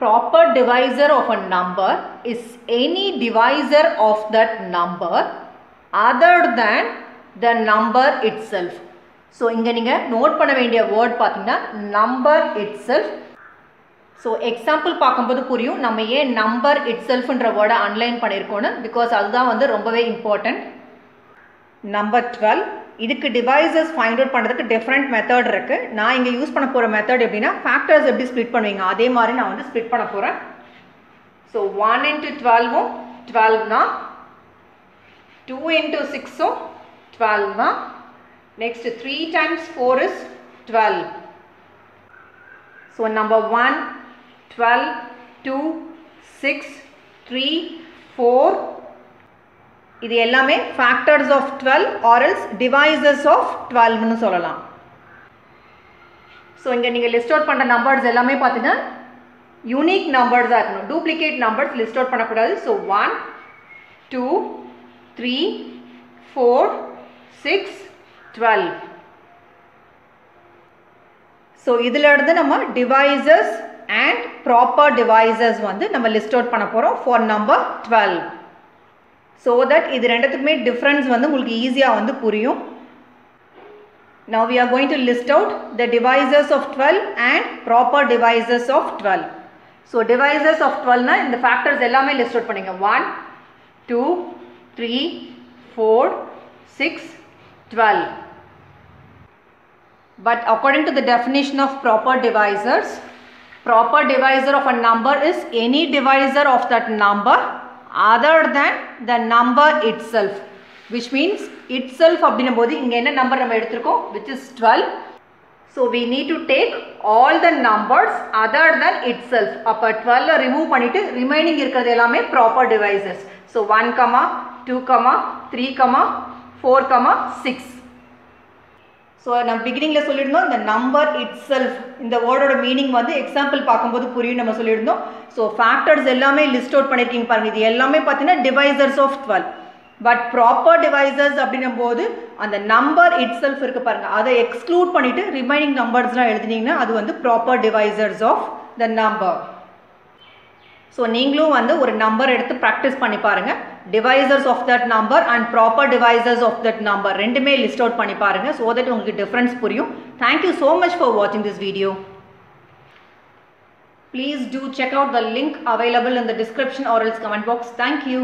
proper divisor of a number is any divisor of that number other than the number itself. So இங்கே நீங்கள் note பண்ண வேண்டிய word பார்த்தீங்கன்னா number itself so example பார்க்கும்போது புரியும். நம்ம ஏன் நம்பர் இட் செல்ஃப்ன்ற வேர்டை அன்லைன் பண்ணியிருக்கோன்னு பிகாஸ் அதுதான் வந்து ரொம்பவே இம்பார்ட்டண்ட் நம்பர் டுவெல் இதுக்கு டிவைசஸ் ஃபைண்ட் அவுட் பண்ணுறதுக்கு டிஃப்ரெண்ட் மெத்தட் இருக்குது நான் இங்கே யூஸ் பண்ண போகிற மெத்தட் எப்படின்னா ஃபேக்டர்ஸ் எப்படி ஸ்ப்ளிட் பண்ணுவீங்க? அதே மாதிரி நான் வந்து ஸ்ப்ளிட் பண்ண போகிறேன் ஸோ ஒன் இன்ட்டு டுவெல்வும் டுவெல்னா டூ இன்ட்டு சிக்ஸும் டுவெல்னா next three times four is twelve so number one twelve two six three four இது எல்லாமே factors of twelve or else divisors of டுவெல்வ்னு சொல்லலாம். ஸோ இங்கே நீங்கள் லிஸ்ட் அவுட் பண்ணுற நம்பர்ஸ் எல்லாமே பார்த்தீங்கன்னா யூனிக் நம்பர்ஸாக இருக்கணும். டூப்ளிகேட் நம்பர்ஸ் லிஸ்ட் அவுட் பண்ணக்கூடாது. So one two three four six twelve so இதிலிருந்து நம்ம டிவைசஸ் அண்ட் ப்ராப்பர் டிவைசஸ் வந்து நம்ம லிஸ்ட் அவுட் பண்ண போகிறோம் for number twelve so that இது ரெண்டுத்துக்குமே டிஃப்ரென்ஸ் வந்து உங்களுக்கு ஈஸியாக வந்து புரியும் Now we are going to list out the divisors of 12 and proper divisors of 12. So divisors of 12 na இந்த factors எல்லாமே list out பண்ணுங்க 1, 2, 3, 4, 6, 12. But according to the definition of proper divisors, proper divisor of a number is any divisor of that number other than the number itself which means itself அப்படின்னும் போது இங்கே என்ன number நம்ம எடுத்திருக்கோம் which is twelve so we need to take all the numbers other than itself அப்போ டுவெல்ல remove பண்ணிவிட்டு remaining இருக்கிறது எல்லாமே proper divisors so one comma two comma three comma four comma six so நம்ம பிகினிங்கில் சொல்லியிருந்தோம் இந்த நம்பர் இட் செல்ஃப் இந்த வேர்டோட மீனிங் வந்து எக்ஸாம்பிள் பார்க்கும்போது புரியும் நம்ம சொல்லியிருந்தோம். ஸோ ஃபேக்டர்ஸ் எல்லாமே லிஸ்ட் அவுட் பண்ணியிருக்கீங்க பாருங்கள் இது எல்லாமே பார்த்தீங்கன்னா divisors of twelve but proper divisors அப்படின்னும் போது அந்த நம்பர் இட் செல்ஃப் இருக்குது பாருங்கள் அதை எக்ஸ்க்ளூட் பண்ணிவிட்டு ரிமைனிங் நம்பர்ஸ்லாம் எழுதினீங்கன்னா அது வந்து proper divisors of the number so நீங்களும் வந்து ஒரு நம்பர் எடுத்து ப்ராக்டிஸ் பண்ணி பாருங்க divisors of that number and proper divisors of that number ரெண்டுமே லிஸ்ட் அவுட் பண்ணி பாருங்க ஸோ தட் உங்களுக்கு டிஃப்ரென்ஸ் புரியும் thank you so much for வாட்சிங் this video Please do check out the link available in the description or else comment box. Thank you.